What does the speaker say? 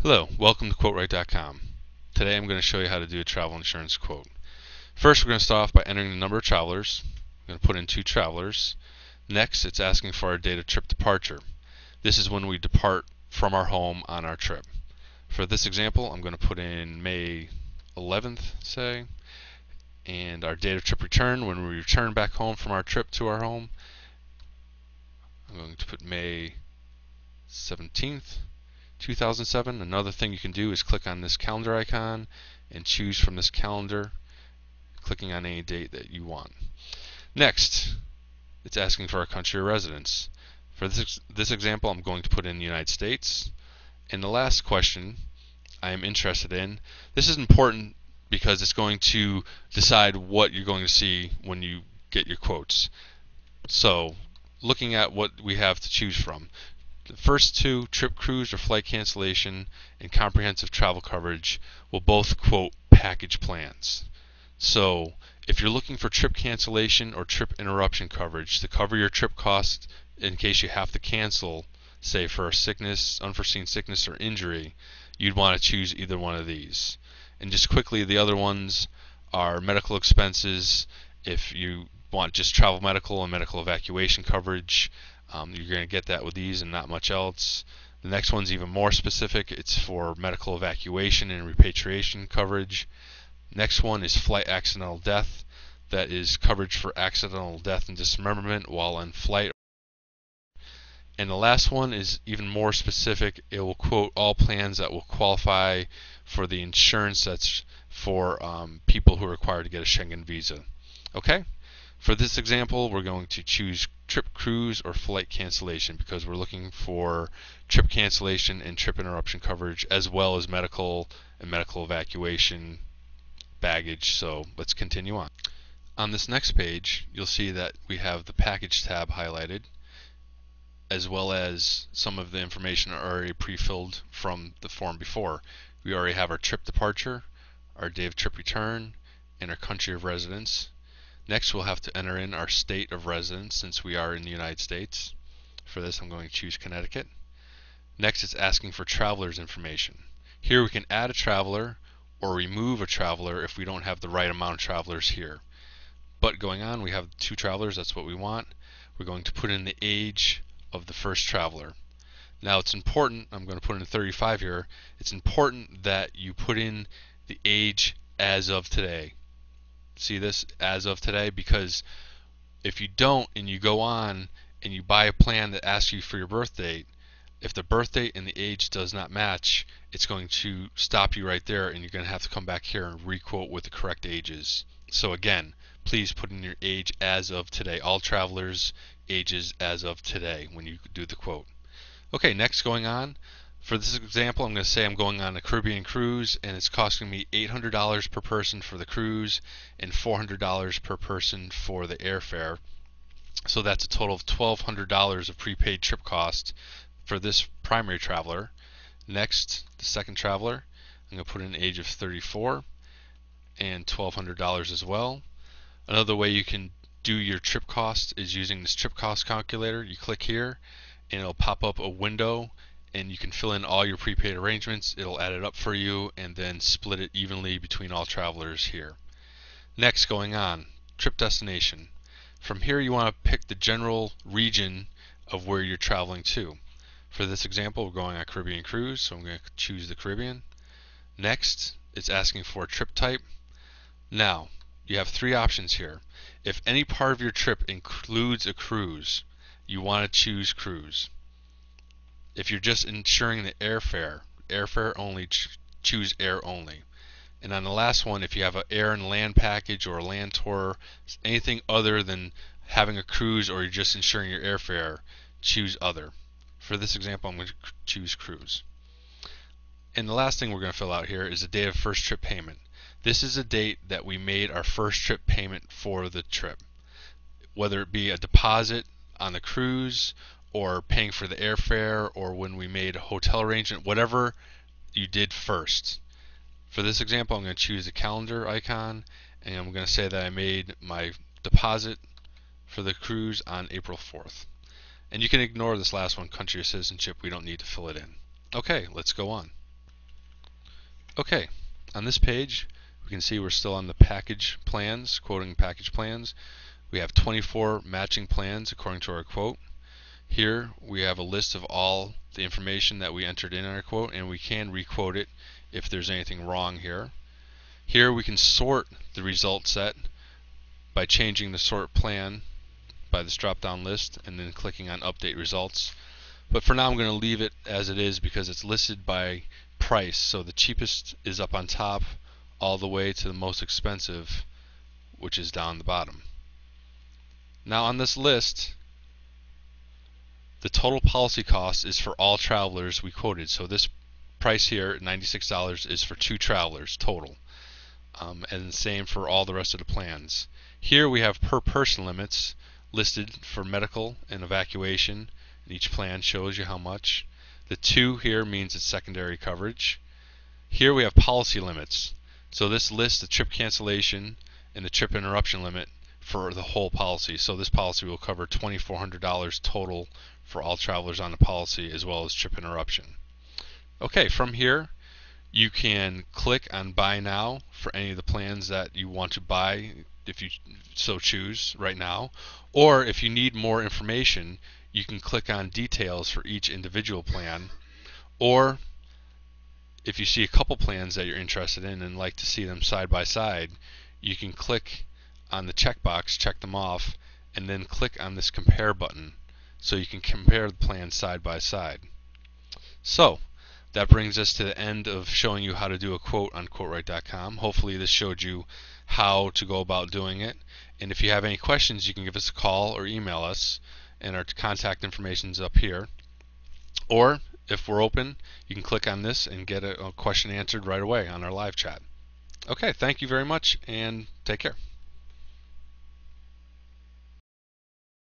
Hello, welcome to QuoteWright.com. Today I'm going to show you how to do a travel insurance quote. First we're going to start off by entering the number of travelers. I'm going to put in two travelers. Next it's asking for our date of trip departure. This is when we depart from our home on our trip. For this example I'm going to put in May 11th, say, and our date of trip return when we return back home from our trip to our home. I'm going to put May 17th 2007. Another thing you can do is click on this calendar icon and choose from this calendar, clicking on any date that you want. Next, it's asking for our country of residence. For this, this example, I'm going to put in the United States. And the last question I am interested in, this is important because it's going to decide what you're going to see when you get your quotes. So, looking at what we have to choose from. The first two, trip cruise or flight cancellation and comprehensive travel coverage, will both quote package plans. So if you're looking for trip cancellation or trip interruption coverage to cover your trip costs in case you have to cancel, say for a sickness, unforeseen sickness or injury, you'd want to choose either one of these. And just quickly, the other ones are medical expenses if you want just travel medical and medical evacuation coverage. Um, you're going to get that with these and not much else. The next one's even more specific. It's for medical evacuation and repatriation coverage. Next one is flight accidental death. That is coverage for accidental death and dismemberment while in flight. And the last one is even more specific. It will quote all plans that will qualify for the insurance that's for um, people who are required to get a Schengen visa. Okay? For this example, we're going to choose trip cruise or flight cancellation because we're looking for trip cancellation and trip interruption coverage as well as medical and medical evacuation baggage. So let's continue on. On this next page, you'll see that we have the package tab highlighted as well as some of the information already pre-filled from the form before. We already have our trip departure, our day of trip return, and our country of residence. Next we'll have to enter in our state of residence since we are in the United States. For this I'm going to choose Connecticut. Next it's asking for traveler's information. Here we can add a traveler or remove a traveler if we don't have the right amount of travelers here. But going on, we have two travelers, that's what we want. We're going to put in the age of the first traveler. Now it's important, I'm going to put in 35 here, it's important that you put in the age as of today see this as of today because if you don't and you go on and you buy a plan that asks you for your birth date, if the birth date and the age does not match, it's going to stop you right there and you're going to have to come back here and requote with the correct ages. So again, please put in your age as of today. All travelers ages as of today when you do the quote. Okay, next going on, for this example, I'm going to say I'm going on a Caribbean cruise and it's costing me $800 per person for the cruise and $400 per person for the airfare. So that's a total of $1,200 of prepaid trip cost for this primary traveler. Next, the second traveler, I'm going to put in an age of 34 and $1,200 as well. Another way you can do your trip cost is using this trip cost calculator. You click here and it'll pop up a window and you can fill in all your prepaid arrangements. It'll add it up for you and then split it evenly between all travelers here. Next, going on, trip destination. From here, you want to pick the general region of where you're traveling to. For this example, we're going on Caribbean cruise, so I'm going to choose the Caribbean. Next, it's asking for a trip type. Now, you have three options here. If any part of your trip includes a cruise, you want to choose cruise. If you're just insuring the airfare, airfare only, ch choose air only. And on the last one, if you have an air and land package or a land tour, anything other than having a cruise or you're just insuring your airfare, choose other. For this example, I'm going to choose cruise. And the last thing we're going to fill out here is the date of first trip payment. This is a date that we made our first trip payment for the trip. Whether it be a deposit on the cruise or paying for the airfare or when we made a hotel arrangement, whatever you did first. For this example, I'm going to choose the calendar icon and I'm going to say that I made my deposit for the cruise on April 4th. And you can ignore this last one, country of citizenship. We don't need to fill it in. Okay, let's go on. Okay, on this page we can see we're still on the package plans, quoting package plans. We have 24 matching plans according to our quote. Here we have a list of all the information that we entered in our quote and we can requote it if there's anything wrong here. Here we can sort the result set by changing the sort plan by this drop down list and then clicking on update results. But for now I'm going to leave it as it is because it's listed by price. So the cheapest is up on top all the way to the most expensive which is down the bottom. Now on this list the total policy cost is for all travelers we quoted. So this price here, $96, is for two travelers total. Um, and the same for all the rest of the plans. Here we have per person limits listed for medical and evacuation, and each plan shows you how much. The 2 here means it's secondary coverage. Here we have policy limits. So this lists the trip cancellation and the trip interruption limit for the whole policy. So this policy will cover $2,400 total for all travelers on the policy as well as trip interruption. Okay, from here you can click on buy now for any of the plans that you want to buy if you so choose right now or if you need more information you can click on details for each individual plan or if you see a couple plans that you're interested in and like to see them side by side you can click on the checkbox check them off and then click on this compare button so you can compare the plans side by side so that brings us to the end of showing you how to do a quote on quotewright.com. Hopefully this showed you how to go about doing it. And if you have any questions, you can give us a call or email us, and our contact information is up here. Or if we're open, you can click on this and get a question answered right away on our live chat. Okay, thank you very much, and take care.